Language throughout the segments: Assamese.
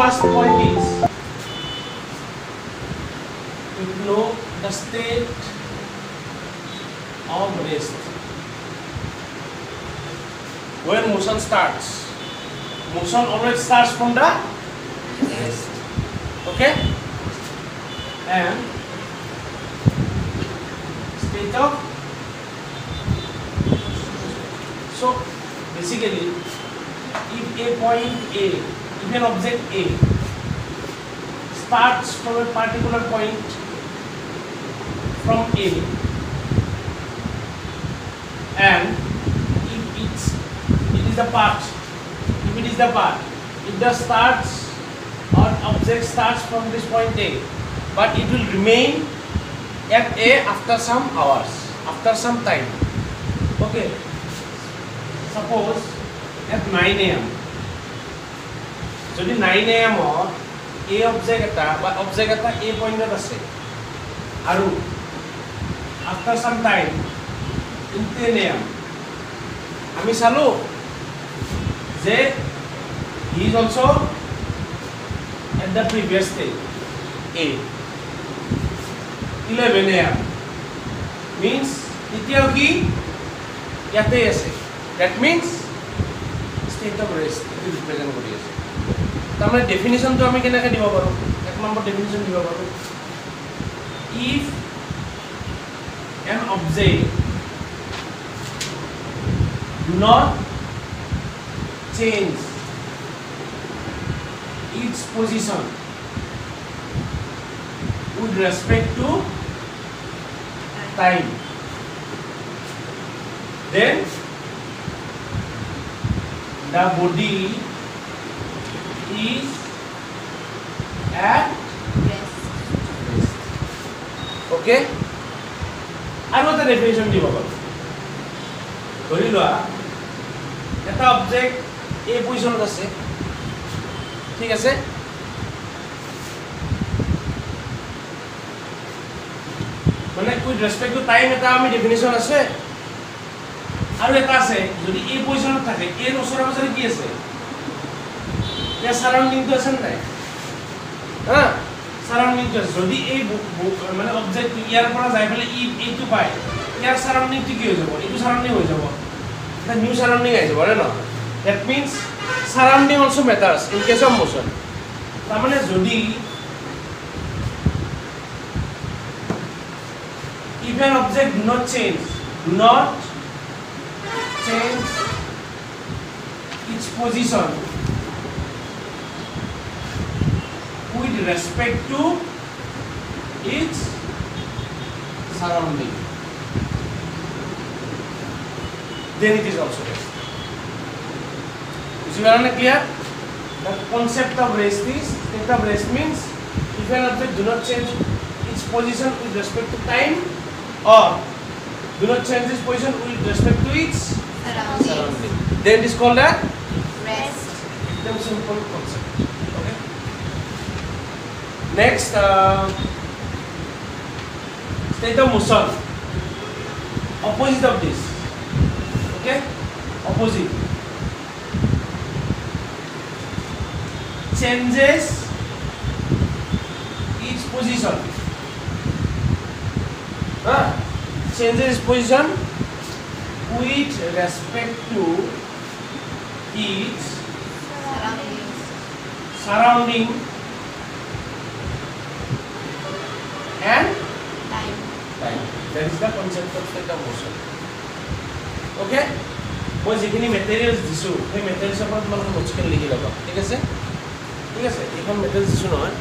first point is to know the state of rest. When motion starts, motion always starts from the rest. Okay? And state of so basically if a point A if an object A starts from a particular point from A and if it's it is the part if it is the part it just starts or object starts from this point A but it will remain at A after some hours after some time okay suppose at 9 a.m যদি নাইন এ এমত এ অবজেক্ট এটা বা অবজেক্ট এটা এ পইণ্টত আছে আৰু আফটাৰ চাম টাইম ইন টেন এম আমি চালো যে he is also at the previous day a eleven A M means এতিয়াও কি ইয়াতেই আছে that means state of rest represent কৰি আছে তাৰমানে ডেফিনেশ্যনটো আমি কেনেকৈ দিব পাৰোঁ এক নম্বৰ ডেফিনেশ্যন দিব পাৰোঁ if an object do not change its position with respect to time then the body is at rest. Okay? I know the definition of the Gorilla. That object A position of the ঠিক আছে মানে কুইড রেসপেক্ট টু টাইম এটা আমি ডেফিনিশন আছে আর এটা আছে যদি এই পজিশনত থাকে এর অসর অসর কি আছে या सराउंडिंग तो असन काय हां सराउंडिंग तो जदि ए माने ऑब्जेक्ट इयर पर जाय पले ई ए टू पाए इयर सराउंडिंग तो की हो जाबो इटू सराउंडिंग हो जाबो द न्यू सराउंडिंग आइ जाबो रे न that means surrounding also matters in case of motion ता माने जदि if an object do not change do not change its position with respect to its surrounding. Then it is also rest. Is you are clear? The concept of rest is state of rest means if an object do not change its position with respect to time or do not change its position with respect to its surrounding. surrounding. Then it is called a rest. It's simple concept. Next, uh, state of motion. Opposite of this. Okay? Opposite. Changes its position. Huh? Changes position with respect to its surrounding and time. That is the concept of state of motion. Okay? মই যিখিনি মেটেৰিয়েলছ দিছোঁ সেই মেটেৰিয়েলছৰ পৰা তোমালোকে নোটছখিনি লিখি ল'বা ঠিক আছে ঠিক আছে এইখন মেটেৰিয়েলছ দিছোঁ নহয়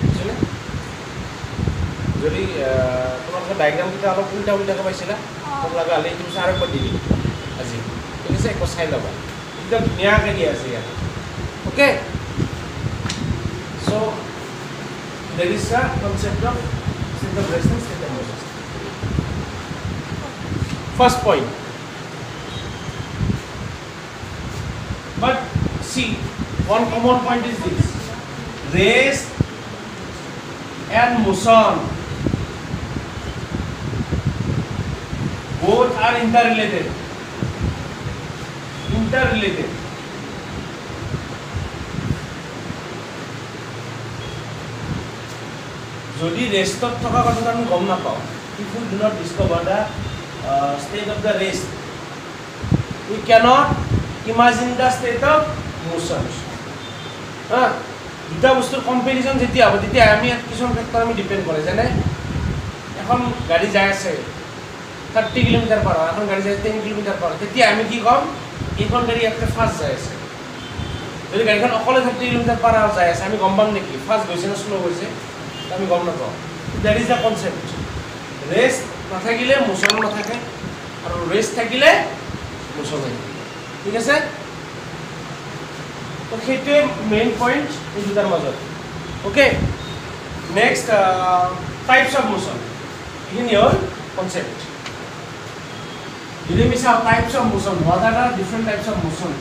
বুজিছনে যদি আহ, তোমালোকে ডায়েগ্ৰামকেইটা অলপ উল্টা উল্টাকৈ পাইছিলা মোক লগা হ'লে এইটো চাৰ ওপৰত দি দিম আজি ঠিক আছে একবাৰ চাই ল'বা একদম ধুনীয়াকৈ দিয়া আছে ইয়াত Okay. So there is a concept of system resonance in the motor system. First point. But see, one common point is this. rest and motion both are interrelated. Interrelated. যদি ৰেষ্টত থকা কথাটো আমি গম নাপাওঁ শিশুৰ দিনত discover the state of the rest you cannot imagine the state of motions হা দুটা বস্তুৰ কম্পেৰিজন যেতিয়া হ'ব তেতিয়া আমি কিছুমান ক্ষেত্ৰত আমি ডিপেণ্ড কৰে যেনে এখন গাড়ী যাই আছে থাৰ্টি কিলোমিটাৰ পাৰ এখন গাড়ী যায় টেন কিলোমিটাৰ পাৰ তেতিয়া আমি কি ক'ম এইখন গাড়ী ইয়াতে ফাষ্ট যাই আছে যদি গাড়ীখন অকলে থাৰ্টি কিলোমিটাৰ পাৰ যায় আছে আমি গম পাম নেকি ফাষ্ট গৈছে নে শ্ল' গৈছে আমি গম নাপাওঁ that is a concept rest নাথাকিলে মোচন নাথাকে আৰু ৰেষ্ট থাকিলে মোচন থাকে ঠিক আছে তো সেইটোৱে মেইন পইণ্ট এই দুটাৰ মাজত অ'কে নেক্সট টাইপছ অফ মোচন এইখিনি হ'ল কনচেপ্ট যদি আমি চাওঁ types of motion what are different types of motion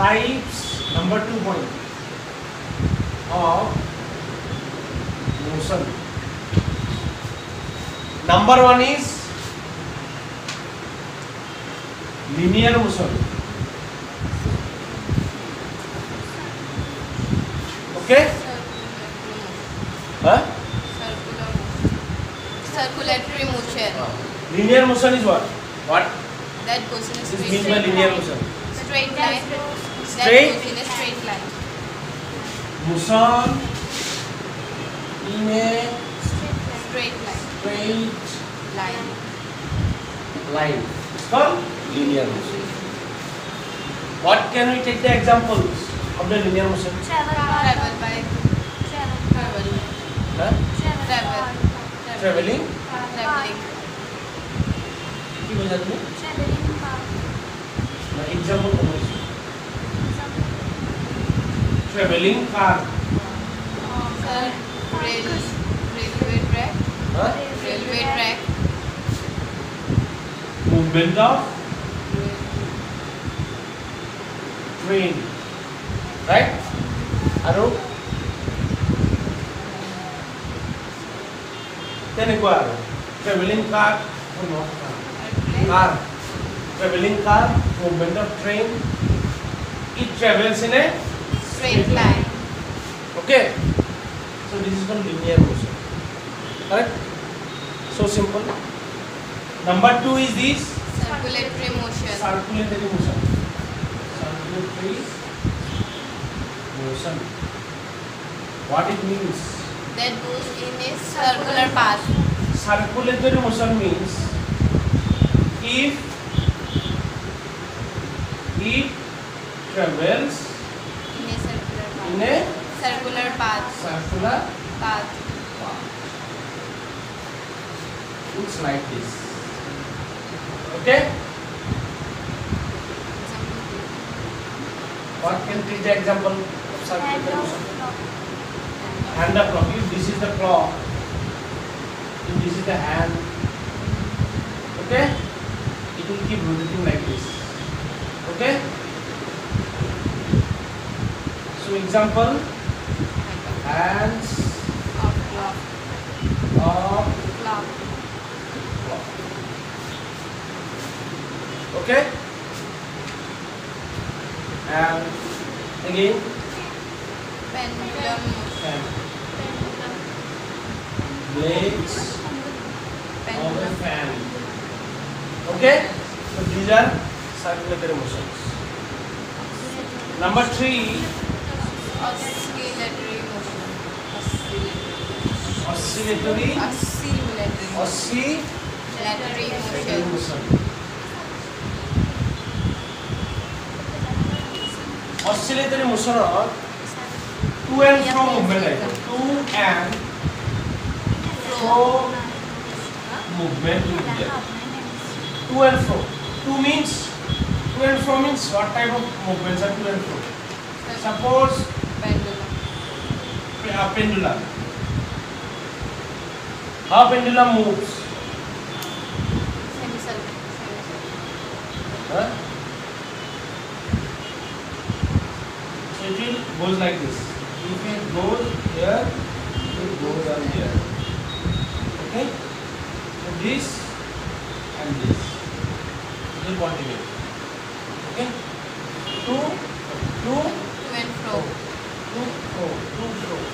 types number two point of motion number one is linear motion okay huh circulatory motion uh, linear motion is what what that motion is straight line linear motion straight line straight, straight line motion in a Straight line. straight Line. line it's called linear motion what can we take the examples of the linear motion Travel by travel. huh? Travel. traveling Traveling. কি বুঝা তুমি না এক্সাম্পল কম হইছে travelling car Sir, rail, railway track. হ্যাঁ Railway track. Movement of train right আৰু তেনেকুৱা আৰু travelling car Airplane. car traveling car movement of train it travels in a straight line. Okay. So this is called linear motion. Correct? So simple. Number two is this. Circulatory motion. Circulatory motion. Circulatory motion. What it means? That moves in a circular path. Circulatory motion means if if travels circular path. Circular path. Looks like this. Okay? What can be the example of circular Hand of clock. If this is the clock, if this is the hand, okay? It will keep rotating like this. Okay? So example, hands of clock. Okay. And again. Pendulum. Pendulum. Blades of a fan. Okay. So these are circular motions. Number three. Oscillatory Oscillatory motion. Oscillatory motion or to and four movement like and fro movement will be To and fro. To means to and fro means what type of movements are to and fro. Suppose a pendulum. How pendulum moves? Huh? it will goes like this. If it goes here, it goes on here. Okay? So this and this. It will continue.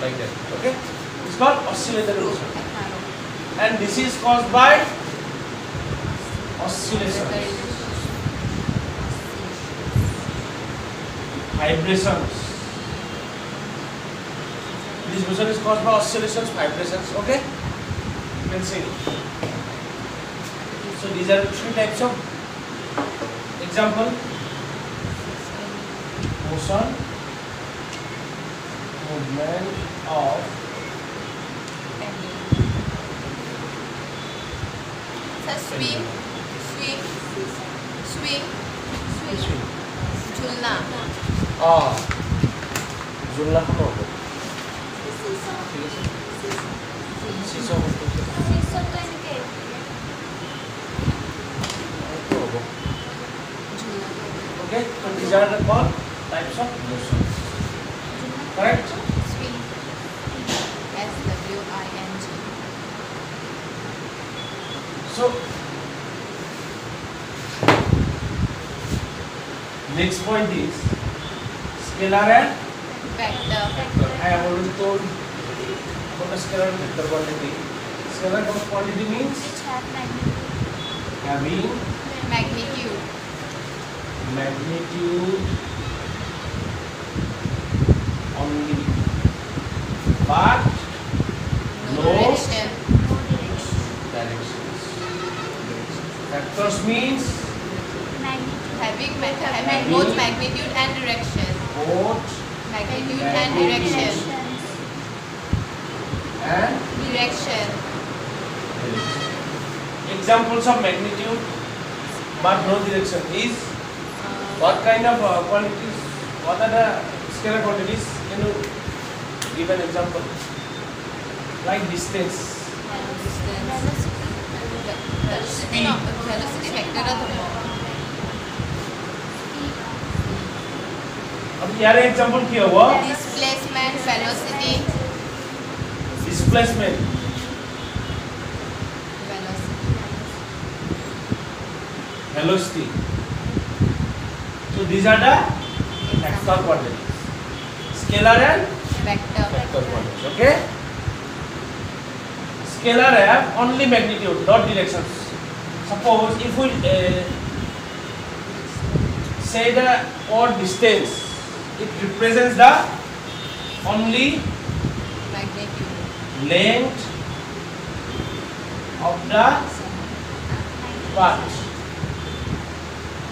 like that. Okay, it's called oscillatory motion, and this is caused by oscillations, vibrations. This motion is caused by oscillations, vibrations. Okay, you can see. So these are three types of example motion movement of penny. swim, swim, swim, swim, swing. Ah, julna কোন হবে? সিসো সিসো তো এদিকে ওকে তো designer call So next point is scalar and vector. vector. I have already told what a scalar and vector quantity. Scalar quantity means which have magnitude. Having magnitude. Magnitude only. But Vectors means? Magnitude. Having, having both magnitude and direction. Both? Magnitude, and direction. And? Direction. Examples of magnitude but no direction is? What kind of uh, quantities? What are the scalar quantities? Can you give an example? Like distance. Yeah, distance. velocity of the velocity vector of the अब यार एग्जांपल क्या हुआ displacement velocity displacement velocity so these are the vector coordinates scalar and vector vector coordinates okay scalar have only magnitude not directions Suppose if we uh, say the odd distance, it represents the only magnitude length of the part.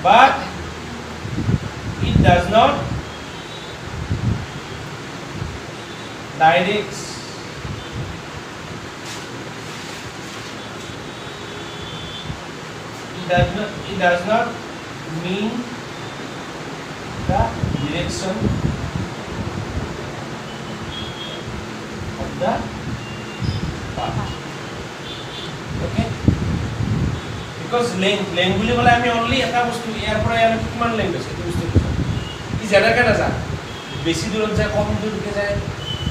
But it does not direct does not it does not mean the direction of the path okay because length length বুলি ক'লে আমি অনলি এটা বস্তু ইয়াৰ পৰা ইয়ালৈ কিমান লেংথ আছে সেইটো বস্তু ই যেনেকৈ নাযায় বেছি দূৰত যায় কম দূৰকৈ যায়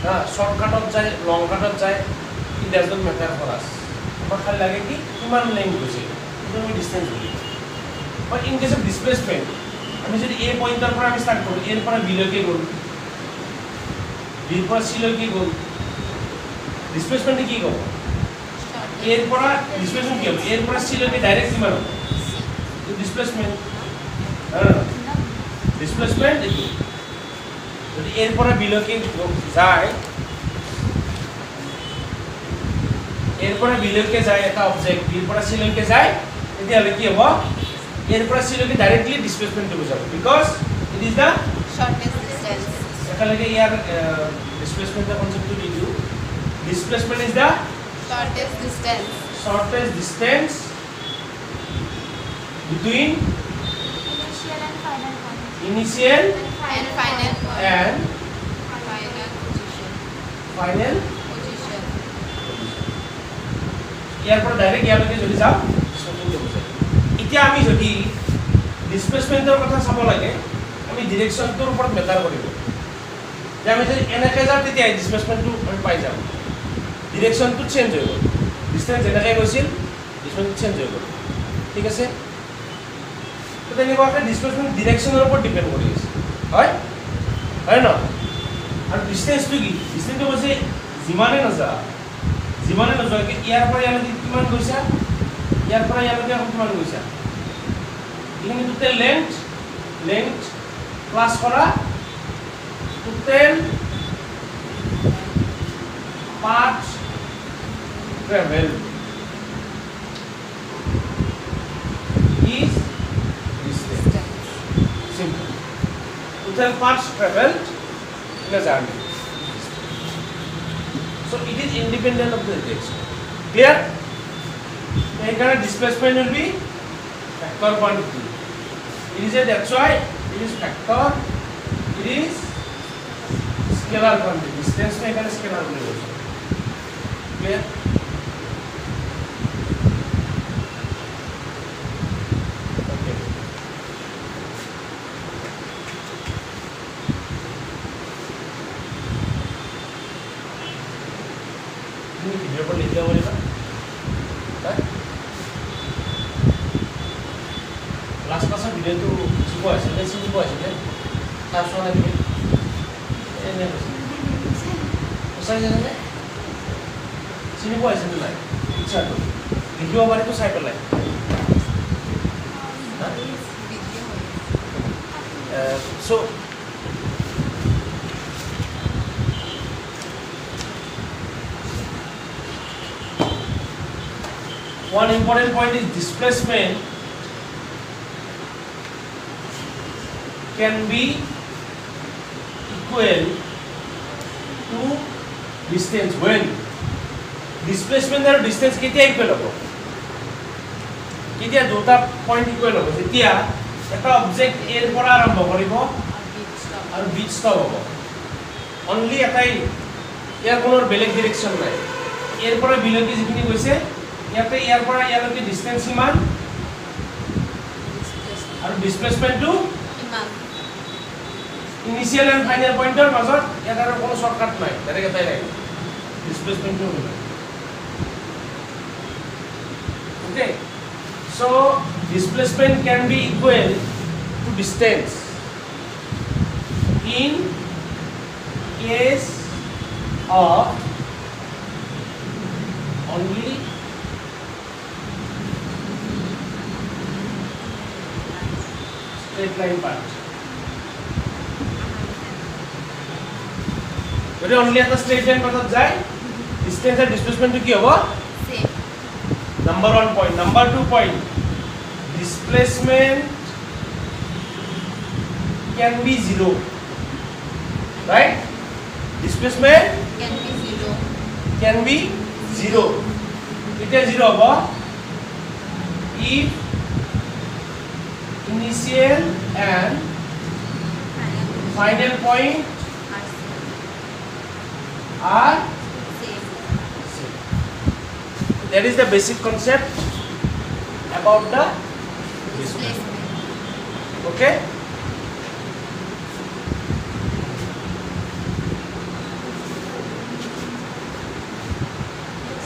হা শ্বৰ্টকাটত যায় লং কাটত যায় it does not matter for us আমাক খালি লাগে কি কিমান লেংথ গৈছে সেইটো আমি ডিষ্টেঞ্চ বুলি but in case of displacement আমি যদি এই পইণ্টৰ পৰা আমি ষ্টাৰ্ট কৰোঁ এৰ পৰা বিলৈকে গ'ল বিৰ পৰা চিলৈকে গ'ল ডিছপ্লেচমেণ্টে কি ক'ব এর পৰা ডিসপ্লেসমেন্ট কি হবে এর পৰা সিলৈকে ডাইরেক্ট কিমান হ'ব এইটো ডিসপ্লেসমেন্ট ডিসপ্লেসমেন্ট এইটো যদি এর পৰা বিলৈকে যায় এর পৰা বিলৈকে যায় এটা অবজেক্ট বিৰ পৰা সিলৈকে যায় তেতিয়াহ'লে কি হ'ব এর পৰা সিলৈকে ডাইৰেক্টলি ডিসপ্লেসমেন্টটো বুজাব because it is the shortest distance একেলগে ইয়াৰ ডিসপ্লেসমেন্টৰ কনচেপ্টটো দি দিওঁ displacement is the shortest distance shortest distance between initial and final point and final position final position ইয়াৰ পৰা ডাইৰেক্ট ইয়ালৈকে যদি যাওঁ ডিছপ্লেচমেণ্টটো বুজায় এতিয়া আমি যদি ডিচপ্লেচমেণ্টৰ কথা চাব লাগে আমি ডিৰেকশ্যনটোৰ ওপৰত মেটাৰ কৰিব যে আমি যদি এনেকৈ যাওঁ তেতিয়া ডিচপ্লেচমেণ্টটো আমি পাই যাম ডিৰেকশ্যনটো চেঞ্জ হৈ গ'ল ডিষ্টেঞ্চ যেনেকৈ গৈছিল ডিছপ্লেচমেণ্ট চেঞ্জ হৈ গ'ল ঠিক আছে তেনেকুৱাকৈ ডিচপ্লেচমেণ্ট ডিৰেকশ্যনৰ ওপৰত ডিপেণ্ড কৰি আছে হয় হয় ন আৰু ডিষ্টেঞ্চটো কি ডিষ্টেঞ্চটো কৈছে যিমানে নাযাওঁ যিমানে নাযাওঁ ইয়াৰ পৰা ইয়ালৈকে কিমান গৈছা ইয়াৰ পৰা ইয়ালৈকে কিমান গৈছা এইখিনি টোটেল লেন্থ লেন্থ প্লাছ কৰা total path travel is distance. Simple. Total parts traveled in a journey. So it is independent of the direction. Clear? Here displacement will be factor quantity. it is a that's why it is factor it is scalar quantity distance me ekhane scalar quantity clear চিনি পোৱা হৈছিলে চিনি পোৱা হৈছিলে তাৰ চোৱা নাই তুমি এনে কৈছিলে সঁচাই জানেনে চিনি পোৱা হৈছেনে নাই পিকচাৰটো লিখিব পাৰিতো চাই পেলাই হা? Uh, so one important point is displacement can be equal to distance when displacement or distance kitiya equal hobo kitiya dota point equal hobo jetiya eta object er pora arambho koribo ar beach ta hobo only atai er konor belek direction nai er pora belek jekini koise yate er pora yaloki distance iman ar displacement to initial and final পইণ্টৰ মাজত ইয়াত আৰু কোনো শ্বৰ্টকাট নাই ডাইৰেক্ট এটাই নাই ডিছপ্লেচমেণ্টটো Okay, so displacement can be equal to distance in case of only straight line part. যদি অনলি এটা ষ্ট্ৰেইট লাইন পাথত যায় ডিষ্টেঞ্চ আৰু ডিছপ্লেচমেণ্টটো কি হ'ব Number one point. Number two point. Displacement can be zero. Right? Displacement can be zero. It is zero about if initial and final point are same. That is the basic concept about the displacement. Okay?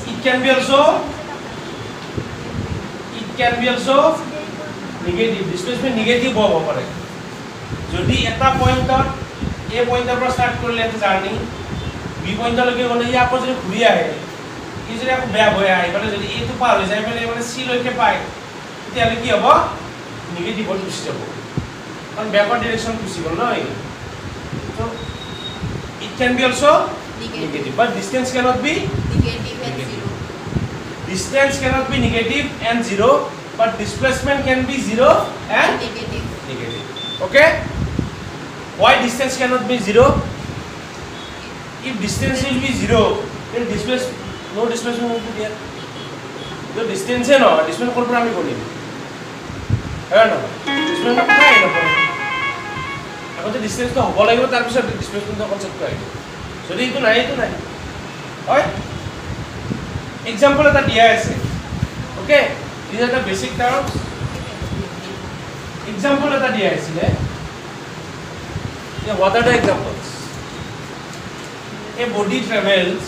It can be also it can be also negative displacement negative হ'ব পাৰে যদি এটা পইণ্টত এই পইণ্টৰ পৰা ষ্টাৰ্ট কৰিলে এটা জাৰ্ণি বি পইণ্টলৈকে গ'লে সি আকৌ যদি ঘূৰি আহে সি যদি আকৌ বেয়া বয়া আহে পেলাই যদি এইটো পাৰ হৈ যায় পেলাই মানে চিলৈকে পায় তেতিয়াহ'লে কি হ'ব নিগেটিভত গুচি যাব কাৰণ বেকৰ ডিৰেকশ্যন গুচি গ'ল নহয় it can be also negative but distance cannot be distance cannot be negative and zero but displacement can be zero and negative okay why distance cannot be zero if distance will be zero, then displacement, no displacement will be there. The distance is no, displacement will be there. Right? Displacement will be there. If the distance is equal to the concept, displacement will be there. So, this is not, this is not. Right? Example is the DIS. Okay? These are the basic terms. Example is the DIS. These are water diagrams. A body travels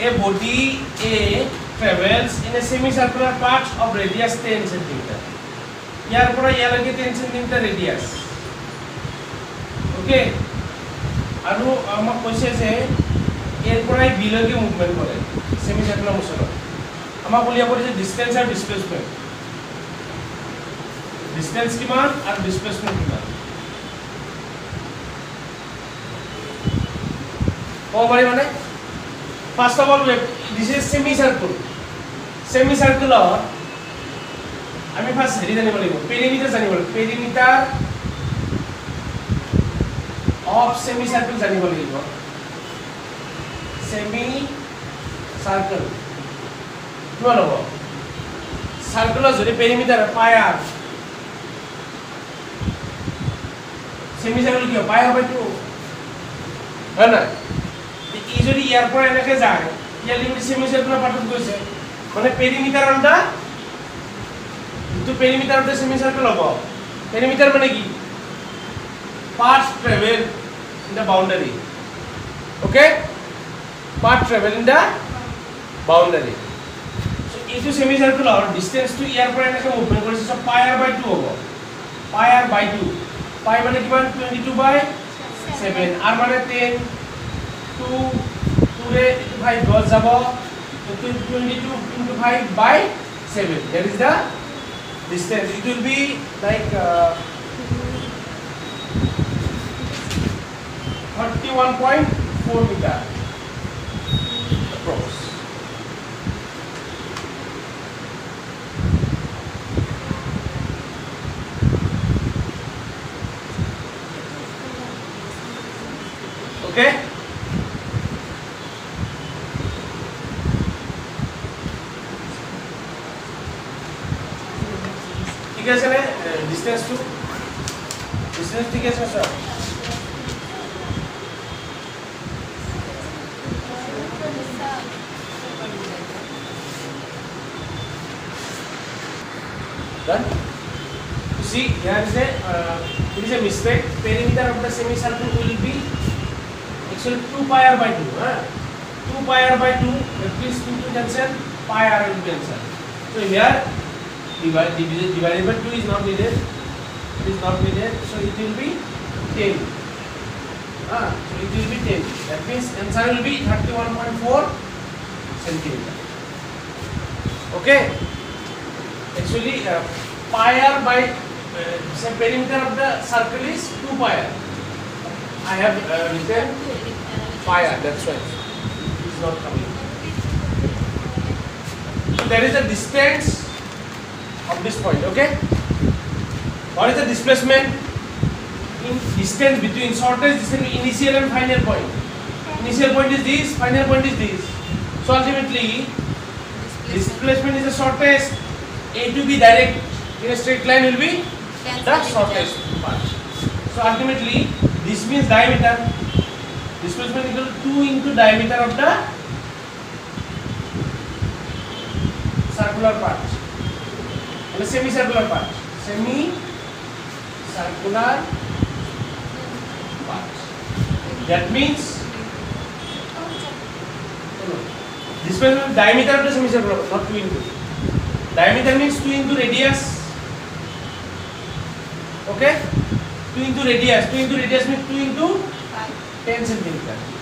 a body A travels in a semicircular path of radius 10 centimeter. ইয়াৰ পৰা ইয়ালৈকে টেন চেণ্টিমিটাৰ ৰেডিয়াছ অ'কে আৰু আমাক কৈছে যে ইয়াৰ পৰাই বিলৈকে মুভমেণ্ট কৰে ছেমি চাৰ্কুলাৰ মোচনত আমাক উলিয়াব দিছে ডিষ্টেঞ্চ আৰু ডিছপ্লেচমেণ্ট ডিষ্টেঞ্চ কিমান আৰু ডিছপ্লেচমেণ্ট কিমান কব পাৰি মানে first of all this is semi circle semi চাৰ্কুলত আমি ফাৰ্ষ্ট হেৰি জানিব লাগিব পেৰিমিটাৰ জানিব লাগিব পেৰিমিটাৰ অফ চেমি চাৰ্কুল জানিব লাগিব চেমি চাৰ্কুল কিমান হ'ব চাৰ্কুলৰ যদি পেৰিমিটাৰ পাই আৰ চেমি চাৰ্কুল হ'ব পাই হ'বতো হয় নহয় ই যদি ইয়াৰ পৰা এনেকৈ যায় ইয়াৰ লিমিট চেমিচেলটোৰ পাঠত গৈছে মানে পেৰিমিটাৰণ্টা যিটো পেৰিমিটাৰতে চেমিচাৰকেল হ'ব পেৰিমিটাৰ মানে কি part travel in the boundary okay part travel in the boundary এইটো চেমিচাৰকেলৰ ডিষ্টেঞ্চটো ইয়াৰ পৰা এনেকৈ মুভমেণ্ট কৰিছে চব পাই আৰ বাই টু হ'ব পাই আৰ বাই টু পাই মানে কিমান twenty two by seven R মানে টেন টু টুৰে ইটো ফাইভ দহ যাব twenty two into five by seven that is the distance it will be like thirty one point four metre pi r by 2 huh? 2 pi r by 2 if this 2 to cancel pi r will cancel so here divide divided by 2 is not needed it is not needed so it will be 10 huh? so it will be 10 that means answer will be 31.4 centimeter okay actually uh, pi r by uh, say perimeter of the circle is 2 pi r I have uh, written fire, that's why it's not coming. So there is a distance of this point, okay? What is the displacement? In distance between shortest distance initial and final point. Initial point is this, final point is this. So ultimately, displacement is the shortest. A to B direct in a straight line will be the shortest part. So ultimately, this means diameter. displacement equal to 2 into diameter of the circular part মানে semi circular part semi circular part that means displacement diameter of the semi circular not 2 into diameter means 2 into radius okay 2 into radius 2 into radius means 2 into tension नहीं करता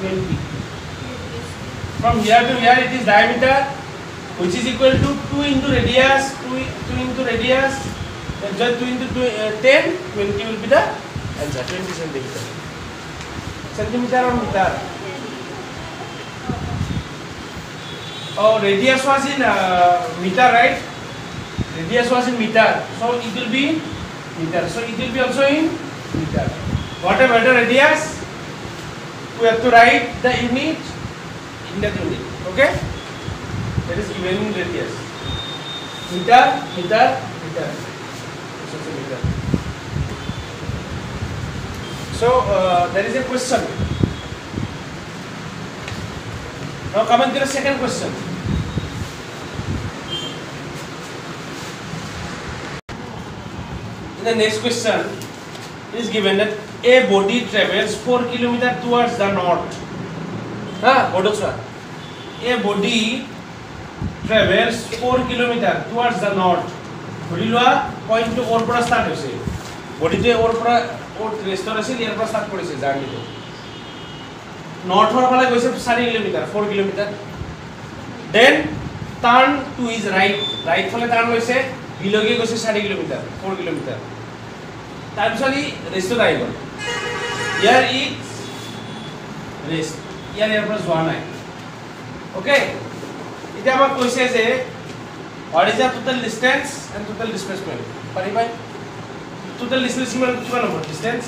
twenty from here to here it is diameter which is equal to 2 into radius 2, 2 into radius then just 2 into 2, uh, 10 20 will be the answer 20 centimeter centimeter or meter oh radius was in uh, meter right radius was in meter so it will be meter so it will be also in meter What are better ideas? We have to write the image in the unit. Okay? That is evening radius. Meter, meter, meter. So uh, there is a question. Now come on to the second question. In the next question, is given that A body travels 4 km towards the north. Huh? A body travels 4 km towards the north. Hulilwa point to Orpura start. You see. Body to Orpura or Tristorasi, the Orpura start. What is it? Zandi. North Orpala goes up 4 km. 4 km. Then turn to his right. Right for a turn, we say. Below goes 4 km. 4 km. Time sorry, rest to the year E rest ইয়াৰ ইয়াৰ পৰা যোৱা নাই অ'কে এতিয়া আমাক কৈছে যে what is the total distance and total displacement পাৰিবা টোটেল ডিছপ্লেচমেণ্ট কিমান হ'ব distance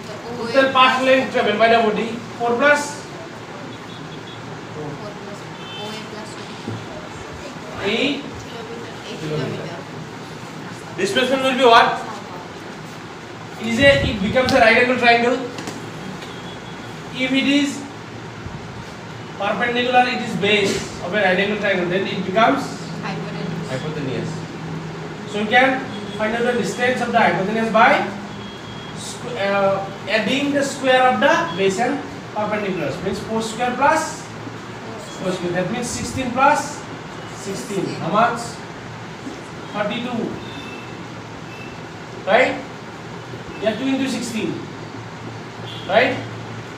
The total OA path plus length travel by the body four plus four plus OA plus eight is a it becomes a right angle triangle if it is perpendicular it is base of a right angle triangle then it becomes hypotenuse hypotenuse so you can find out the distance of the hypotenuse by uh, adding the square of the base and perpendicular. means 4 square plus 4 square that means 16 plus 16 how much 32 right you have 2 into 16. Right?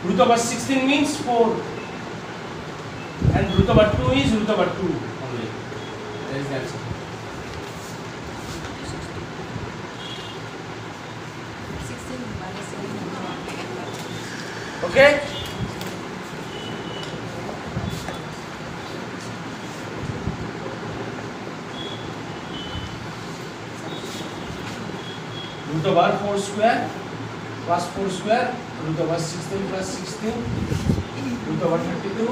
Root over 16 means 4. And root over 2 is root over 2 only. That is the answer. Okay? 4 square plus 4 square root over 16 plus 16 root over 32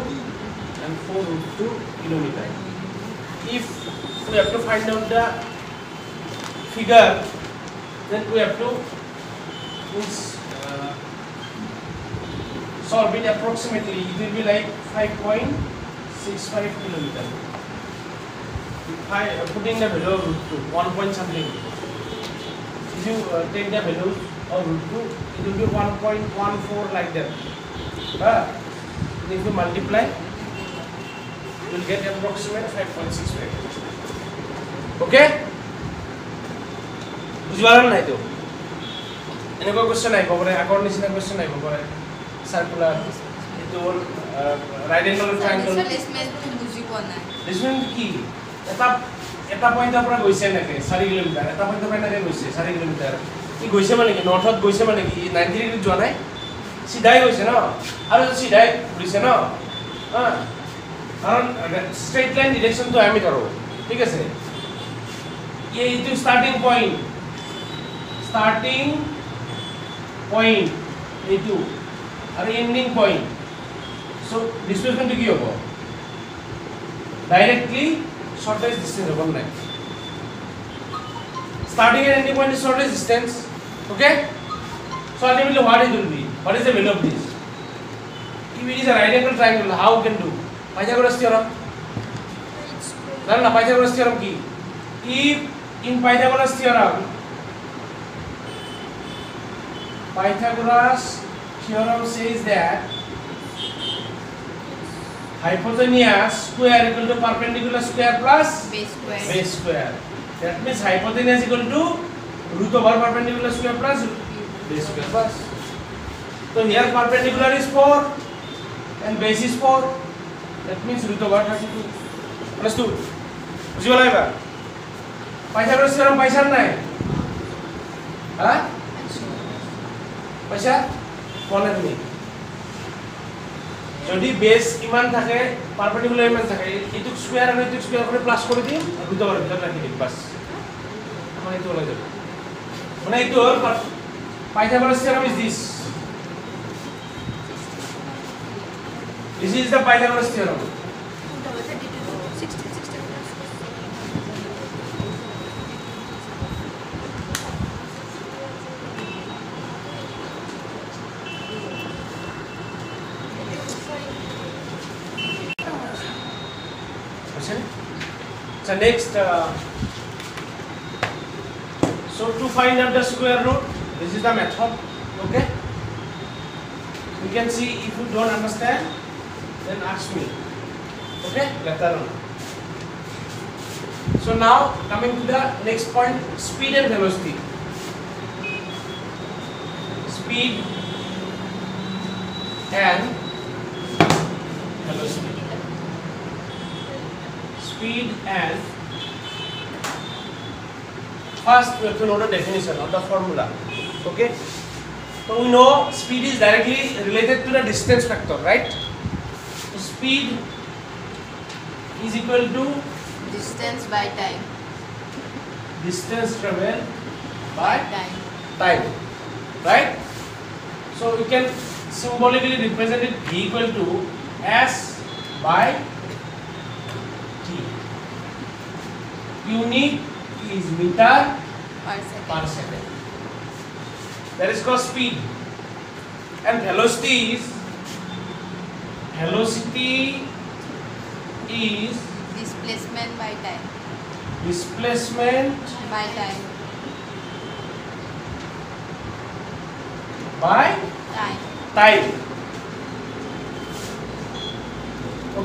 and 4 root 2 kilometer. If we have to find out the figure then we have to uh, solve it approximately it will be like 5.65 kilometer. If I, uh, putting the value root 2 1 point something if you uh, take the value of root 2 it will be 1.14 like that but if you multiply you will get approximate 5.65 okay বুজি পালা নাই তো এনেকুৱা কুৱেশ্যন আহিব পাৰে আগৰ নিচিনা কুৱেশ্যন আহিব পাৰে চাৰ্কুলাৰ এইটো হ'ল ৰাইট এংগল ট্ৰাইংগল Displacement বুজি পোৱা নাই। ডিচমেণ্ট কি এটা এটা পইণ্টৰ পৰা গৈছে এনেকৈ চাৰি কিলোমিটাৰ এটা পইণ্টৰ পৰা এনেকৈ গৈছে চাৰি কিলোমিটাৰ ই গৈছে মানে কি নৰ্থত গৈছে মানে কি নাইণ্টি ডিগ্ৰীত যোৱা নাই চিধাই গৈছে ন আৰু চিধাই ঘূৰিছে ন কাৰণ ষ্ট্ৰেইট লাইন ডিৰেকশ্যনটো আমি ধৰোঁ ঠিক আছে এইটো ষ্টাৰ্টিং পইণ্ট ষ্টাৰ্টিং পইণ্ট এইটো আৰু এণ্ডিং পইণ্ট চ' ডিছপ্লেচমেণ্টটো কি হ'ব directly shortest distance of one line. Starting and ending point is shortest distance. Okay? So ultimately what it will be? What is the value of this? If it is a right angle triangle, how we can do? Pythagoras theorem. জানো না Pythagoras theorem কি? If in Pythagoras theorem, Pythagoras theorem says that hypotenuse square equal to perpendicular square plus base square. Base square. That means hypotenuse equal to root over perpendicular square plus base square plus. So here perpendicular is 4 and base is 4. That means root over 32 plus 2. বুঝি পালা এবার পাইথাগোরাস থিওরাম পাইছার নাই হ্যাঁ পয়সা বলেননি যদি বেছ কিমান থাকে পাৰ্পাৰ্টিকুলাৰ ইমান থাকে ইটোক স্কুৱেৰ আৰু এইটোক স্কুৱেৰ কৰি প্লাছ কৰি দিম দুটকাৰ ভিতৰত ৰাখি দিম বাছ মানে এইটো ওলাই যাব মানে এইটো হ'ল Pythagoras theorem is this this is the Pythagoras theorem next uh, so to find out the square root this is the method okay you can see if you don't understand then ask me okay later on so now coming to the next point speed and velocity speed and speed as first we have to know the definition of the formula okay so we know speed is directly related to the distance factor right so speed is equal to distance by time distance travel by time time right so you can symbolically represent it v equal to s by unit is meter per second. Per second. That is called speed. And velocity is velocity is displacement by time. Displacement by time. By time. Time.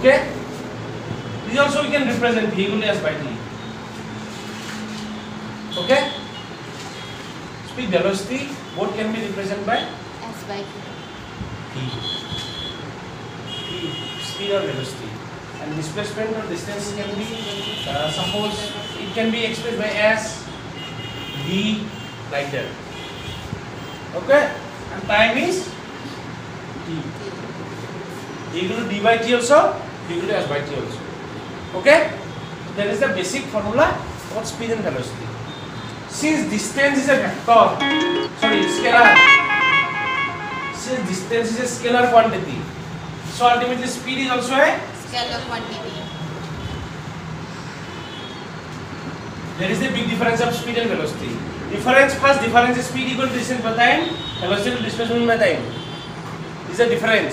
Okay. This also we can represent equally as by time. Okay? Speed velocity, what can be represented by? S by Q. T. T. Speed or velocity. And displacement or distance can be, uh, suppose it can be expressed by S, D, like that. Okay? And time is T. Equal to D by T also, equal to S by T also. Okay? So that is the basic formula for speed and velocity. Since distance is a vector, sorry, scalar, since distance is a scalar quantity, so ultimately speed is also a scalar quantity. There is a big difference of speed and velocity. Difference first difference is speed equal to distance by time, velocity equal displacement by time. Is a difference.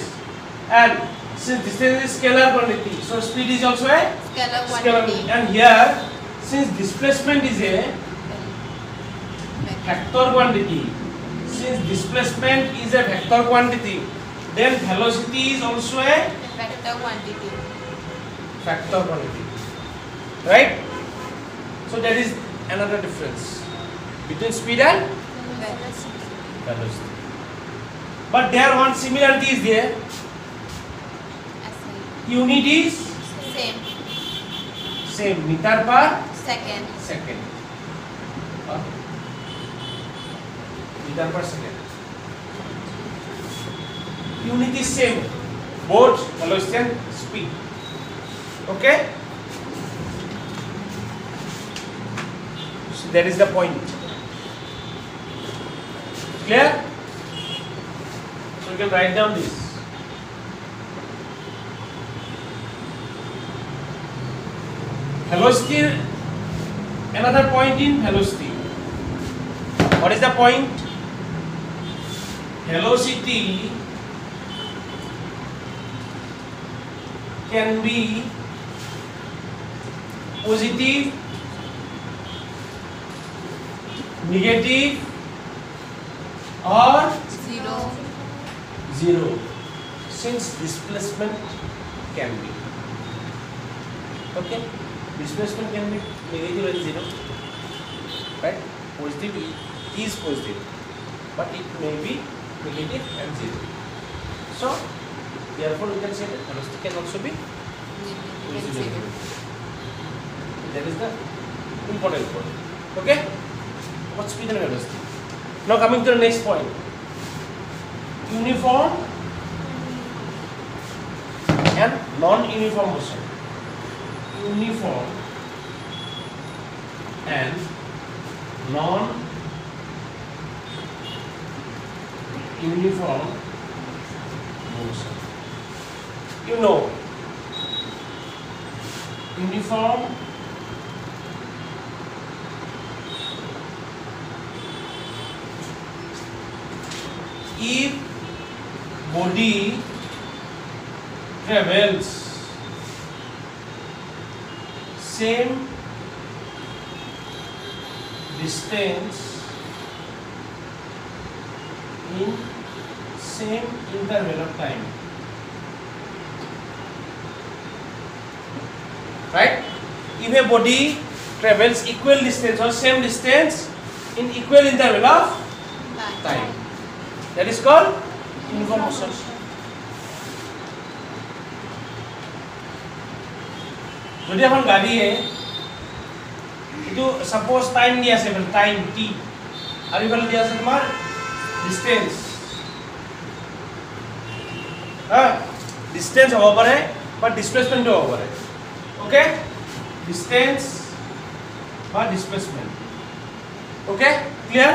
And since distance is scalar quantity, so speed is also a scalar quantity. Scalar, and here, since displacement is a vector quantity since displacement is a vector quantity then velocity is also a vector quantity vector quantity right so there is another difference between speed and velocity, velocity. but there one similarity is there unit is same same meter per second second okay. Metre per second unit is same both velocity speed okay so is the point clear can write down this another point in velocity what is the point velocity can be positive negative or zero zero since displacement can be okay displacement can be negative or zero right positive is positive but it may be negative and 0. So, therefore we can say that velocity can also be visible. That is the important point. Okay? what speed and velocity? Now coming to the next point. Uniform and non-uniform motion. Uniform and non-uniform uniform motion. You know, uniform if body travels same distance same interval of time right if a body travels equal distance or same distance in equal interval of time. That is called uniform motion. যদি এখন গাড়ীয়ে এইটো ছাপ'জ টাইম দি আছে টাইম টি আৰু ইফালে দি আছে তোমাৰ ডিষ্টেঞ্চ ডিষ্টেঞ্চ হ'ব পাৰে বা ডিছপ্লেচমেণ্টো হ'ব পাৰে অ'কে ডিষ্টেঞ্চ বা ডিছপ্লেচমেণ্ট অ'কে ক্লিয়াৰ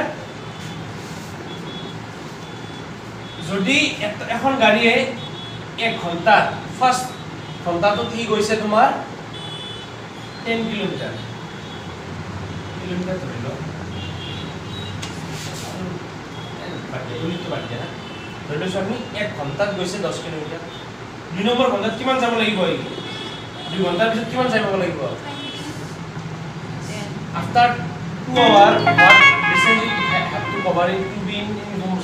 যদি এখন গাড়ীয়ে এক ঘণ্টাত ফাৰ্ষ্ট ঘণ্টাটোত কি গৈছে তোমাৰ টেন কিলোমিটাৰ কিলোমিটাৰ ধৰি লওক বাট দিয়া ধৰি লৈছোঁ আমি এক ঘণ্টাত গৈছে দহ কিলোমিটাৰ দুই নম্বৰ ঘণ্টাত কিমান যাব লাগিব ই দুই ঘণ্টাৰ পিছত কিমান যাব লাগিব after two hour cover in two been in মোৰ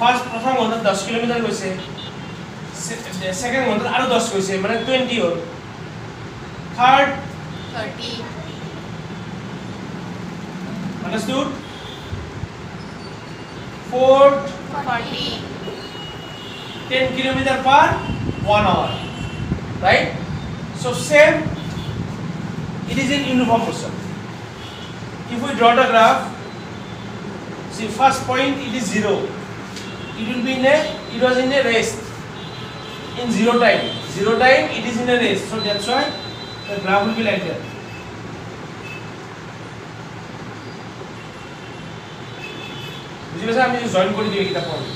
ফাৰ্ষ্ট প্ৰথম ঘণ্টাত দহ কিলোমিটাৰ গৈছে ছেকেণ্ড ঘণ্টাত আৰু দহ গৈছে মানে টুৱেণ্টি হ'ল third thirty understood? fourth 40 10 km per 1 hour right so same it is in uniform motion if we draw the graph see first point it is zero it will be in a it was in a rest in zero time zero time it is in a rest so that's why the graph will be like that বুজি পাইছা আমি জইন কৰি দিওঁ এইকেইটা পইণ্ট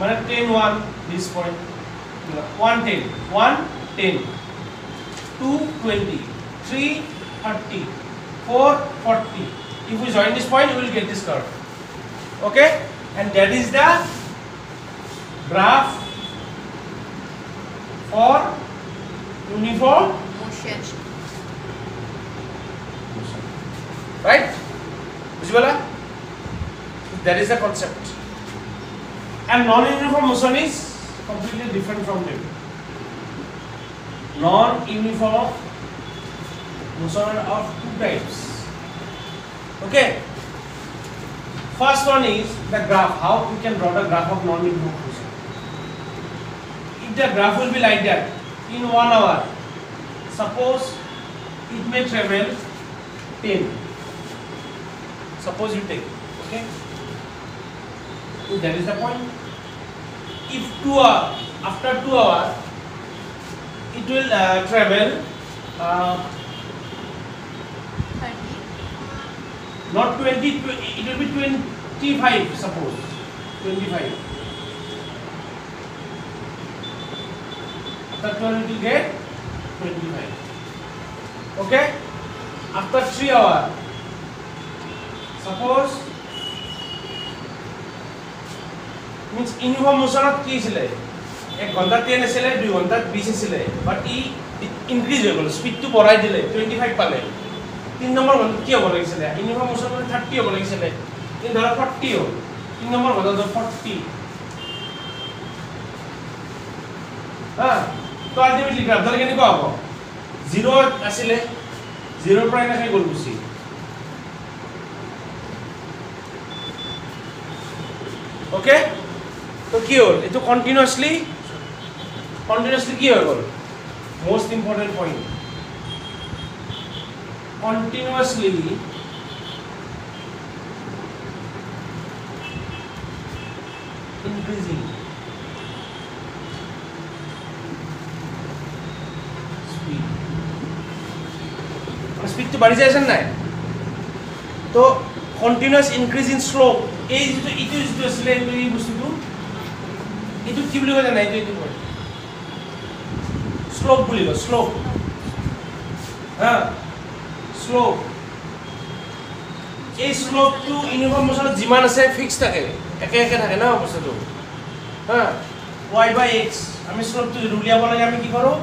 মানে ten one this point one ten one ten two twenty three thirty four forty if you join this point you will get this curve okay and that is the graph for uniform Motion. right বুজি পালা That is the concept. And non-uniform motion is completely different from them. Non-uniform motion of two types. Okay. First one is the graph. How we can draw the graph of non-uniform motion. If the graph will be like that, in one hour, suppose it may travel 10. Suppose you take, okay that is the point if two hour after two hours it will uh, travel uh, not 20 it will be 25 suppose 25 after 12 it will get 25 okay after 3 hour suppose means ইনফৰ্মেশ্যনত কি আছিলে এক ঘণ্টাত টেন আছিলে দুই ঘণ্টাত বিছ আছিলে বাট ই ইনক্ৰিজ হৈ গ'ল স্পীডটো বঢ়াই দিলে টুৱেণ্টি ফাইভ পালে তিনি নম্বৰ ঘণ্টাত কি হ'ব লাগিছিলে ইনফৰ্মেশ্যন মানে থাৰ্টি হ'ব লাগিছিলে কিন্তু ধৰক ফৰ্টি হ'ল তিনি নম্বৰ ঘণ্টাত ধৰক ফৰ্টি তো আল্টিমেটলি গ্ৰাফডাল কেনেকুৱা হ'ব জিৰ' আছিলে জিৰ'ৰ পৰা এনেকৈ গ'ল গুচি অ'কে তো কি হল এ তো কন্টিনিউয়াসলি কন্টিনিউয়াসলি কি হয়ে গেল most important point continuously increasing speed তো বাড়ি যায় নাই তো কন্টিনিউয়াস ইনক্রিজিং স্লোপ এই যিটো ইটো যিটো আছিলে এই বস্তুটো এইটো কি বুলি কয় জানা এইটো কয় শ্লোক বুলি কয় শ্লোক হা শ্লোক এই শ্লোকটো ইউনিফৰ্ম বস্তু যিমান আছে ফিক্স থাকে একে একে থাকে ন বস্তুটো হা ৱাই বাই এক্স আমি শ্লোকটো উলিয়াব লাগে আমি কি কৰোঁ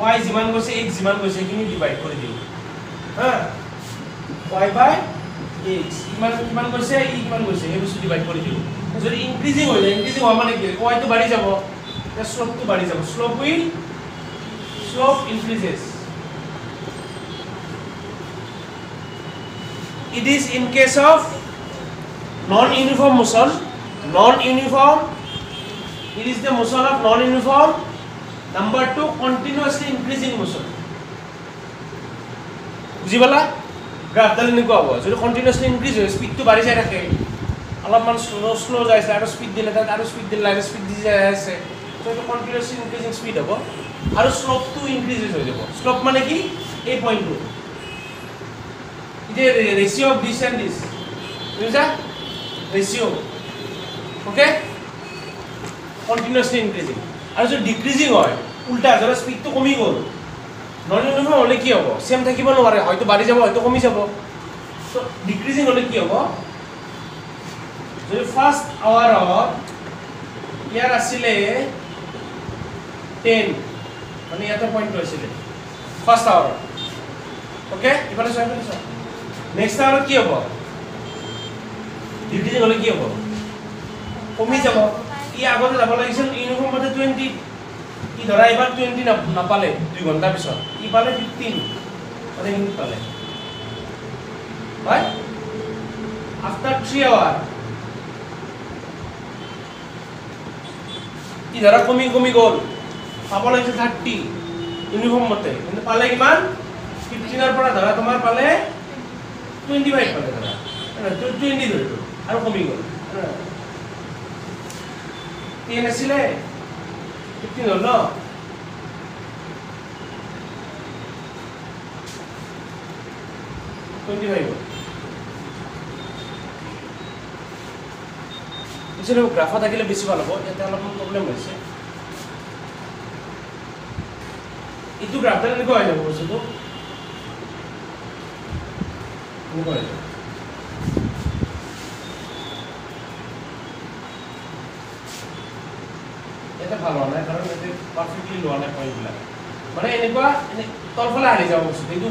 ৱাই যিমান কৈছে এক্স যিমান কৈছে সেইখিনি ডিভাইড কৰি দিওঁ হা ৱাই বাই এক্স ইমান কিমান কৈছে ই কিমান গৈছে সেই বস্তু ডিভাইড কৰি দিওঁ যদি ইনক্ৰিজিং হৈ যায় ইনক্ৰিজিং হোৱা মানে কি হয় কোৱাইটো বাঢ়ি যাব এতিয়া শ্লপটো বাঢ়ি যাব slope will slope increases it is in case of non uniform motion non uniform it is the motion of non uniform number two continuously increasing motion বুজি পালা গ্ৰাফডাল এনেকুৱা হ'ব যদি কণ্টিনিউৱাছলি ইনক্ৰিজ হয় স্পীডটো বাঢ়ি যায় থাকে অলপমান শ্ল' শ্ল' যাইছে আৰু স্পীড দিলে তাত আৰু স্পীড দিলে আৰু স্পীড দি যাই আছে ত' এইটো কনফিউজ ইনক্ৰিজিং স্পীড হ'ব আৰু শ্লপটো ইনক্ৰিজিজ হৈ যাব শ্লপ মানে কি এই পইণ্টটো এতিয়া ratio of dis and dis বুজিছা ৰেচিঅ' অ'কে কণ্টিনিউৱাছলি ইনক্ৰিজিং আৰু যদি ডিক্ৰিজিং হয় উল্টা ধৰা স্পীডটো কমি গ'ল নহ'লে নোহোৱা হ'লে কি হ'ব চেম থাকিব নোৱাৰে হয়তো বাঢ়ি যাব হয়তো কমি যাব ত' ডিক্ৰিজিং হ'লে কি হ'ব যদি ফাৰ্ষ্ট আৱাৰত ইয়াৰ আছিলে টেন মানে ইয়াতে পইণ্ট হৈছিলে ফাৰ্ষ্ট আৱাৰত অ'কে ইফালে চাই ইফালে চাওক নেক্সট আৱাৰত কি হ'ব ডিউটি হ'লে কি হ'ব কমি যাব ই আগতে যাব লাগিছিল ইউনিফৰ্মতে টুৱেণ্টি ই ধৰা এইবাৰ টুৱেণ্টি নাপালে দুই ঘণ্টাৰ পিছত ই পালে ফিফটিন মানে ইউনিট পালে হয় আফটাৰ থ্ৰী আৱাৰ 30 ধৰা কমি কমি গল পাব লাগিছে থাৰ্টি ইউনিফৰ্ম মতে কিন্তু পালে কিমান ফিফটিনৰ পৰা ধৰা তোমাৰ পালে 25 পালে ধৰা 20 ধৰিলো আৰু কমি গল টেন আছিলে ফিফটিন হল ন Twenty-five. পিছনে গ্ৰাফা থাকিলে বেছি ভাল হ'ব ইয়াতে অলপমান প্ৰব্লেম হৈছে এইটো গ্ৰাফডাল এনেকুৱা হৈ যাব বস্তুটো এনেকুৱা হৈ যাব ইয়াতে ভাল হোৱা নাই কাৰণ ইয়াতে তলফালে হাৰি যাব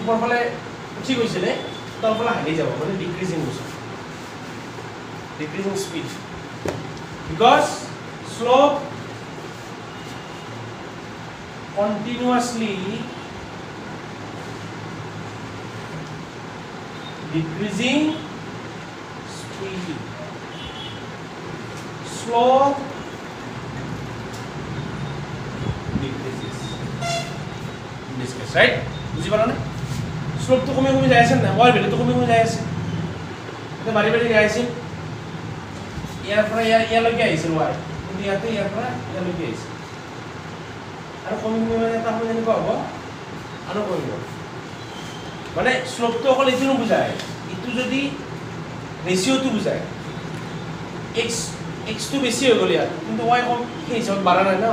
ওপৰফালে উঠি গৈছিলে তলফালে হাৰি যাব মানে because slope continuously decreasing speed slope decreases in this case right বুঝি পালা না স্লোপ তো কমে কমে যায় আছে না ওয়ার ভ্যালু তো কমে কমে যায় আছে এটা বাড়ি বাড়ি যায় আছে ইয়াৰ পৰা ইয়াৰ ইয়ালৈকে আহিছিল ৱাৰ কিন্তু ইয়াতে ইয়াৰ পৰা ইয়ালৈকে আহিছিল আৰু কমিনি মানে এটা সময় এনেকুৱা হ'ব আৰু কমিব মানে শ্লোকটো অকল এইটো নুবুজায় এইটো যদি ৰেচিঅ'টো বুজায় এক্স এক্সটো বেছি হৈ গ'ল ইয়াত কিন্তু মই কম সেই হিচাপত বাঢ়া নাই ন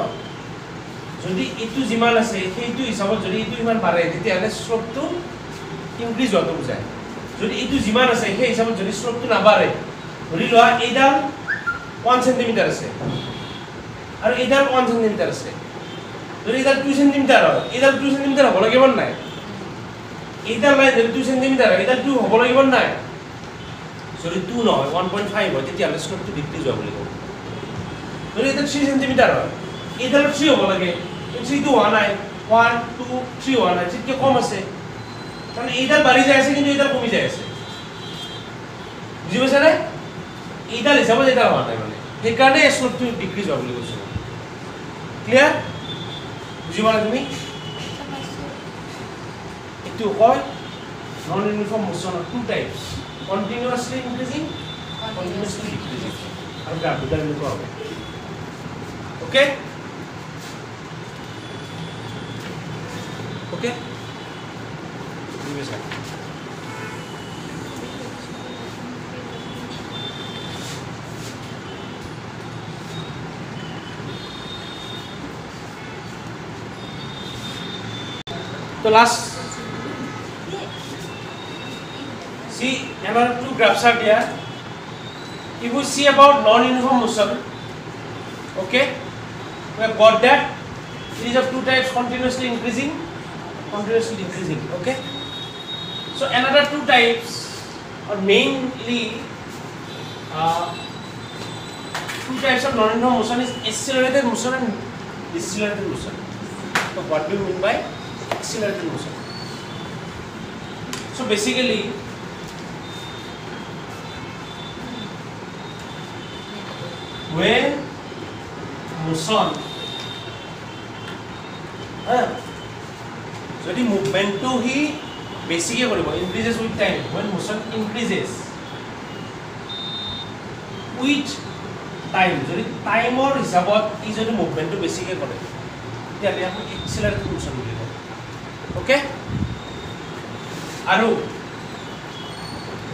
যদি এইটো যিমান আছে সেইটো হিচাপত যদি এইটো ইমান বাঢ়ে তেতিয়াহ'লে শ্লোকটো ইনক্ৰিজ হোৱাটো বুজায় যদি এইটো যিমান আছে সেই হিচাপত যদি শ্লোকটো নাবাঢ়ে ধৰি লোৱা এইডাল 1 সেন্টিমিটার আছে আৰু এইডাল 1 সেন্টিমিটার আছে যদি এইডাল 2 সেন্টিমিটার হয় এইডাল 2 সেন্টিমিটার হ'ব লাগিব নাই এইডাল নাই যদি 2 সেন্টিমিটার হয় এইডাল 2 হ'ব লাগিব নাই যদি টু নহয় পইণ্ট ফাইভ হয় তেতিয়াহ'লে স্কোপটো যোৱা বুলি লাগিব যদি এইডাল থ্ৰী চেণ্টিমিটাৰ হয় এইডাল 3 হ'ব লাগে থ্ৰীটো হোৱা নাই ওৱান টু থ্ৰী হোৱা নাই থ্ৰীতকৈ কম আছে তাৰমানে এইডাল বাঢ়ি যায় আছে কিন্তু এইডাল কমি যায় আছে বুজি পাইছানে এইডাল হিচাপত এইডাল হোৱা নাই মানে সেইকাৰণে এছৰটো ডিক্ৰিজ হোৱা বুলি কৈছোঁ ক্লিয়াৰ বুজি বুজিবানে তুমি এইটো কয় non uniform motion two types continuously increasing continuously decreasing আৰু গা দুটা এনেকুৱা হ'ব okay okay So last, see, there are two graphs are there. If we see about non-uniform motion, okay, we have got that it is of two types, continuously increasing, okay. So another two types, or mainly uh, two types of non-uniform motion is accelerated motion and decelerated motion. So what do you mean by accelerated motion. So basically, when motion, so the movement to he basically increases with time, when motion increases, which time, so the time or is about is the movement to basically accelerated motion. okay arrow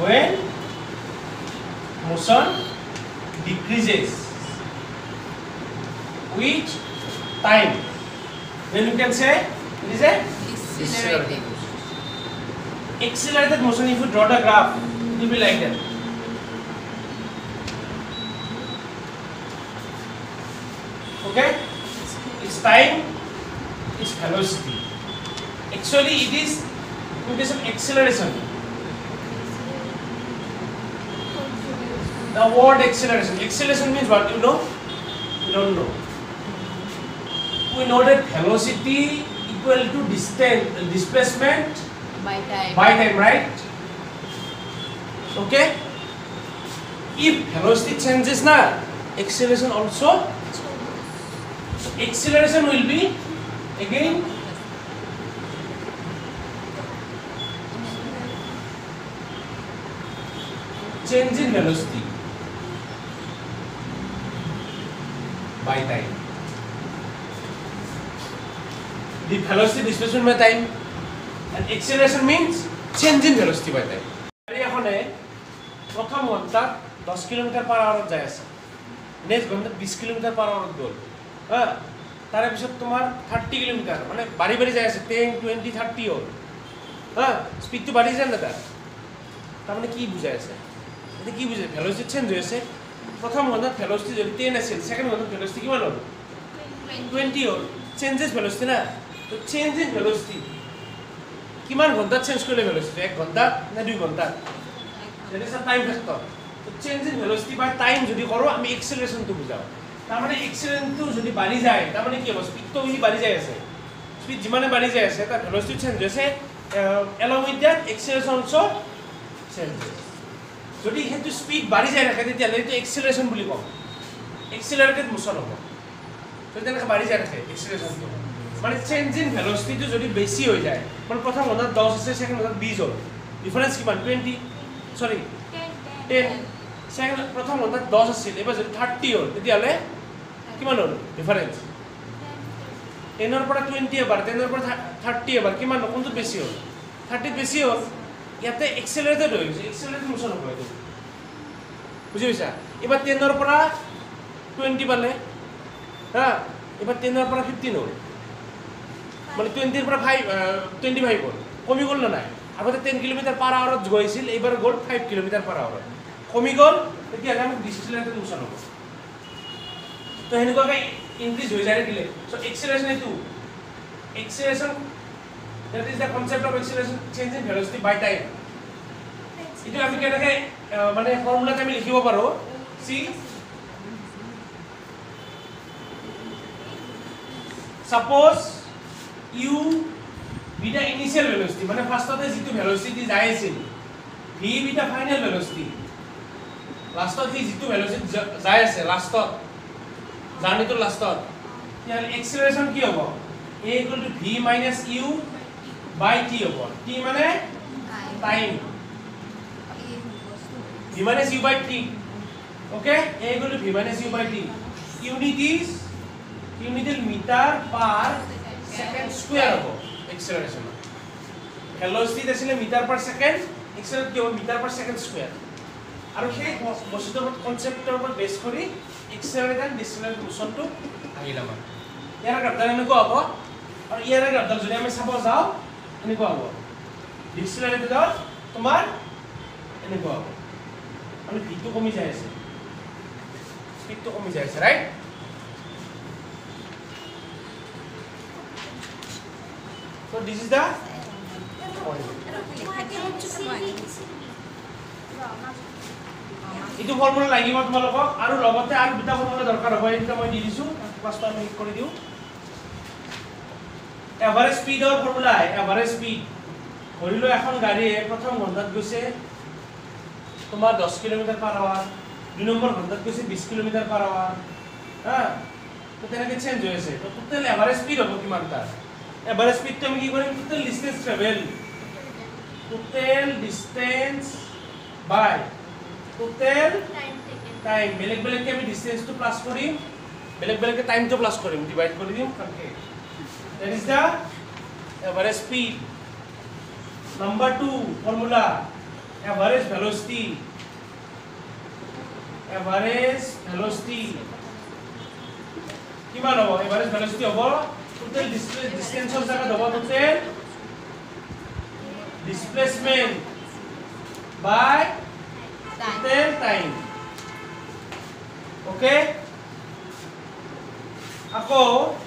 when motion decreases with time then you can say it is a accelerated accelerated motion if you draw the graph it will be like that okay its time its velocity actually it is some acceleration the word acceleration acceleration means what you know you don't know we know that velocity equal to distance uh, displacement by time by time right okay if velocity changes now acceleration also acceleration will be again change in velocity by time. The velocity displacement by time and acceleration means change in velocity by time. গাড়ী এখনে প্ৰথম ঘণ্টাত দহ কিলোমিটাৰ পাৰ আৱাৰত যাই আছে নেক্সট ঘণ্টাত বিশ কিলোমিটাৰ পাৰ আৱাৰত গ'ল হা হ্যাঁ? তাৰে পিছত তোমাৰ থাৰ্টি কিলোমিটাৰ মানে বাঢ়ি বাঢ়ি যাই আছে টেন টুৱেণ্টি থাৰ্টি হ'ল হা স্পীডটো বাঢ়ি যায় না তাৰ তাৰমানে কি বুজাই আছে এতিয়া কি বুজি ভেলচিটি চেঞ্জ হৈ আছে প্ৰথম ঘণ্টাত ভেলচিটি যদি টেন আছিল ছেকেণ্ড ঘণ্টাত ভেলচিটি কিমান হ'ব টুৱেণ্টি হ'ল চেঞ্জেছ ভেলচিটি না চেঞ্জ ইন ভেলচিটি কিমান ঘণ্টাত চেঞ্জ কৰিলে ভেলচিটি এক ঘণ্টাত নে দুই ঘণ্টাত time factor change in velocity বা টাইম যদি কৰোঁ আমি এক্সেলেশ্যনটো বুজাওঁ তাৰমানে এক্সিলেণ্টটো যদি বাঢ়ি যায় তাৰমানে কি হ'ব স্পীডটো সি বাঢ়ি যায় আছে স্পীড যিমানে বাঢ়ি যায় আছে তাৰ ভেলচিটি চেঞ্জ হৈছে along with that acceleration change হৈছে যদি সেইটো স্পীড বাঢ়ি যায় থাকে তেতিয়াহ'লে সেইটো এক্সিলেশ্যন বুলি কওঁ এক্সিলেটেড মোচন হ'ব যদি তেনেকৈ বাঢ়ি যায় থাকে এক্সিলেশ্যনটো মানে চেঞ্জ ইন ভেলচিটিটো যদি বেছি হৈ যায় মানে প্ৰথম ঘণ্টাত দহ আছে ছেকেণ্ড ঘণ্টাত বিছ হ'ল ডিফাৰেঞ্চ কিমান টুৱেণ্টি চৰি টেন ছেকেণ্ড প্ৰথম ঘণ্টাত দহ আছিল এইবাৰ যদি থাৰ্টি হ'ল তেতিয়াহ'লে কিমান হ'ল ডিফাৰেঞ্চ টেনৰ পৰা টুৱেণ্টি এবাৰ টেনৰ পৰা থাৰ্টি এবাৰ কিমান হ'ল কোনটোত বেছি হ'ল থাৰ্টিত বেছি হ'ল ইয়াতে এক্সেলেটেড হৈ গৈছে এক্সেলেটেড মোচন হ'ব এইটো বুজি পাইছা এইবাৰ টেনৰ পৰা টুৱেণ্টি পালে হা এইবাৰ টেনৰ পৰা ফিফটিন হ'ল মানে টুৱেণ্টিৰ পৰা ফাইভ টুৱেণ্টি ফাইভ হ'ল কমি গ'ল নে নাই আগতে টেন কিলোমিটাৰ পাৰ আৱাৰত গৈছিল এইবাৰ গ'ল ফাইভ কিলোমিটাৰ পাৰ আৱাৰত কমি গ'ল তেতিয়াহ'লে আমি ডিচিপ্লিনটো মোচন হ'ব তো সেনেকুৱাকৈ ইনক্ৰিজ হৈ যায় দিলে চ' এক্সিলেশ্যন এইটো এক্সিলেশ্যন that is the concept of acceleration change in velocity by time ইটো আমি কেনেকে মানে ফৰ্মুলাত আমি লিখিব পাৰোঁ see suppose u beta initial velocity মানে ফাৰ্ষ্টতে যিটো ভেলচিটি যাই আছিল ভি বিটা ফাইনেল ভেলচিটি লাষ্টত সি যিটো ভেলচিটি যাই আছে লাষ্টত জাৰ্ণিটোৰ লাষ্টত তেতিয়াহ'লে এক্সিলেশ্যন কি হ'ব A equal to V minus U by T হব টি মানে টাইম ভি মানে সি বাই টি ওকে এই গলো ভি মানে C by T unit is unit is metre per second square হব এক্সেলারেশন হেলো স্পিড আছিল মিটার পার সেকেন্ড এক্সেলারেট কি হব মিটার পার সেকেন্ড স্কয়ার আৰু সেই বস্তুটোৰ কনচেপ্টৰ ওপৰত বেছ কৰি এক্সেলাৰেট এণ্ড ডিচেলাৰেট মোশ্যনটো আহিল আমাৰ ইয়াৰ গ্ৰাফডাল এনেকুৱা হ'ব আৰু ইয়াৰে গ্ৰাফডাল যদি আমি চাব যাওঁ এনেকুৱা হ'ব ডিক্সনাৰীবিলাক তোমাৰ এনেকুৱা হ'ব মানে ভিটো কমি যাই আছে স্পীডটো কমি যাই আছে right So this is the এইটো ফৰ্মুলা লাগিব তোমালোকক আৰু লগতে আৰু দুটা ফৰ্মুলা দৰকাৰ হ'ব এইকেইটা মই দি দিছোঁ পাঁচটা মিনিট কৰি দিওঁ এভাৰেজ স্পীডৰ ফৰ্মুলা এভাৰেজ স্পীড ধৰি লওক এখন গাড়ীয়ে প্ৰথম ঘণ্টাত গৈছে তোমাৰ দহ কিলোমিটাৰ পাৰ আৱাৰ দুই নম্বৰ ঘণ্টাত গৈছে বিছ কিলোমিটাৰ পাৰ আৱাৰ হা তেনেকৈ চেঞ্জ হৈ আছে টোটেল এভাৰেজ স্পীড হ'ব কিমান তাৰ এভাৰেজ স্পীডটো আমি কি কৰিম total distance travel total distance by total time বেলেগ বেলেগকৈ আমি ডিষ্টেঞ্চটো প্লাছ কৰিম বেলেগ বেলেগকৈ টাইমটো প্লাছ কৰিম ডিভাইড কৰি দিম কালকৈ that is the average speed number 2 formula average velocity average velocity kiman hobo average velocity hobo total distance of jaga hobo total displacement by total time okay ako okay.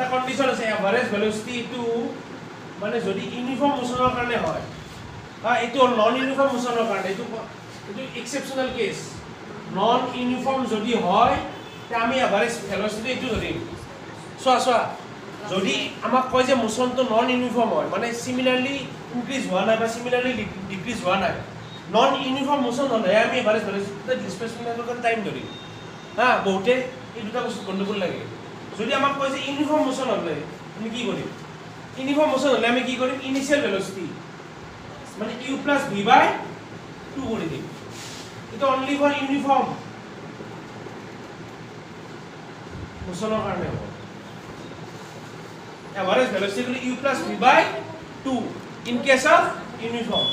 এটা কণ্ডিশ্যন আছে এভাৰেজ ভেলচিটি এইটো মানে যদি ইউনিফৰ্ম মোচনৰ কাৰণে হয় বা এইটো নন ইউনিফৰ্ম মোচনৰ কাৰণে এইটো এইটো এক্সেপশ্যনেল কেচ নন ইউনিফৰ্ম যদি হয় তে আমি এভাৰেজ ভেলচিটি এইটো ধৰিম চোৱা চোৱা যদি আমাক কয় যে মোচনটো নন ইউনিফৰ্ম হয় মানে ছিমিলাৰলি ইনক্ৰিজ হোৱা নাই বা ছিমিলাৰলি ডিক্ৰিজ হোৱা নাই নন ইউনিফৰ্ম মোচন হ'লেহে আমি এভাৰেজ ভেলচিটি ডিছপ্লেচমেণ্টৰ কাৰণে টাইম ধৰিম হা বহুতে এই দুটা বস্তু গণ্ডগোল লাগে যদি আমাক কয় যে ইউনিফৰ্ম মোচন হ'লে আমি কি কৰিম ইউনিফৰ্ম মোচন হ'লে আমি কি কৰিম ইনিচিয়েল ভেলোচিটি মানে u plus v by two কৰি দিম এইটো অনলি ফৰ ইউনিফৰ্ম মোচনৰ কাৰণে হ'ব এভাৰেজ ভেলোচিটি কৰি u plus v by two in case of uniform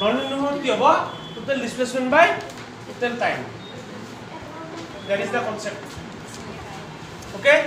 non uniform কি হ'ব total displacement by total time That is the concept. Okay?